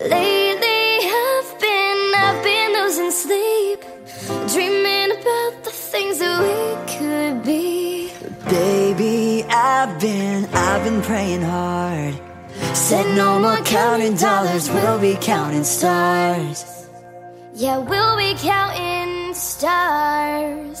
Lately I've been, I've been losing sleep Dreaming about the things that we could be. Baby, I've been, I've been praying hard. Said no more counting dollars, we'll be counting stars. Yeah, we'll be counting stars.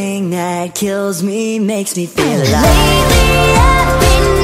thing that kills me makes me feel alive. Lately I've been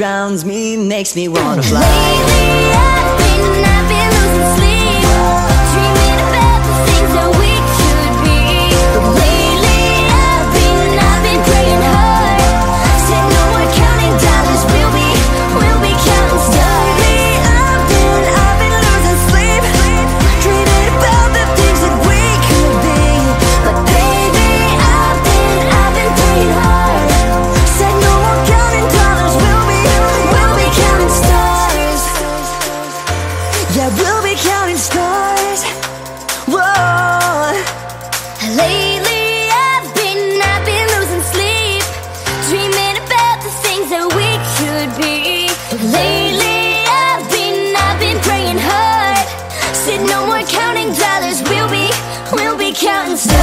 drowns me, makes me wanna fly. Lately, counting